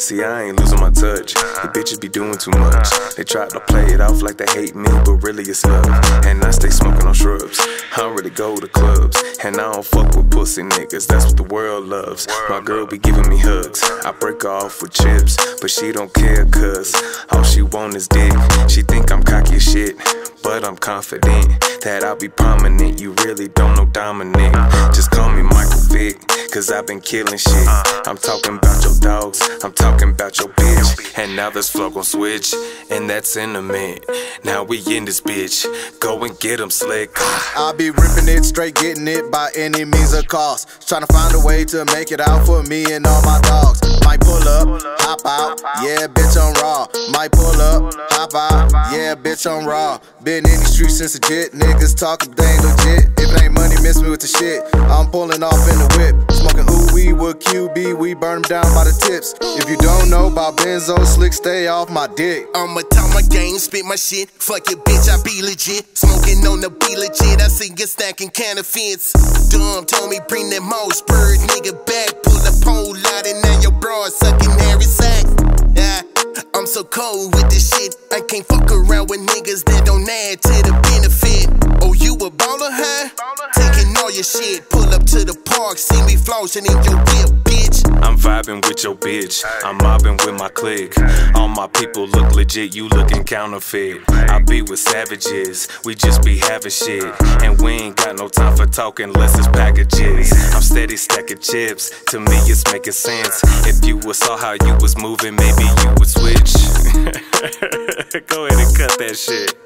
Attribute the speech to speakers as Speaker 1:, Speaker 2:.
Speaker 1: See, I ain't losing my touch. The bitches be doing too much. They try to play it off like they hate me, but really it's love. And I stay smoking on shrubs. I don't really go to clubs. And I don't fuck with pussy niggas. That's what the world loves. My girl be giving me hugs. I break off with chips, but she don't care cuz all she want is dick. She think I'm cocky as shit, but I'm confident that I'll be prominent. You really don't know Dominic. Just call me Michael Vick, cause I've been killing shit. I'm talking about your dogs, I'm talking about your bitch. And now this flow gon' switch, and that's in a minute. Now we in this bitch, go and get 'em Slicc.
Speaker 2: I be ripping it straight, getting it by any means of cost. Trying to find a way to make it out for me and all my dogs. Might pull up, hop out, yeah, bitch, I'm raw. Might pull up, hop out, yeah, bitch, I'm raw. Been in these streets since a jit, niggas talking, they ain't legit. If it ain't money, miss me with the shit. I'm pulling off in the whip, smoking ooh wee with QB, we burn 'em down by the tips. If you don't know about Benzo, slick, stay off my dick.
Speaker 3: I'ma talk my game, spit my shit. Fuck it, bitch, I be legit. Smoking on the be legit. I see you stacking counterfeits. Dom told me bring that Masburge nigga back. Pull the pole out and now your bra sucking every sack. Yeah, I'm so cold with this shit. I can't fuck around with niggas that don't add to the benefit. Your shit. Pull up to the park, see me flossing in your whip, bitch.
Speaker 1: I'm vibing with your bitch. I'm mobbing with my clique. All my people look legit, you looking counterfeit. I be with savages, we just be having shit. And we ain't got no time for talking unless it's packages. I'm steady stacking chips, to me it's making sense. If you would saw how you was moving, maybe you would switch. Go ahead and cut that shit.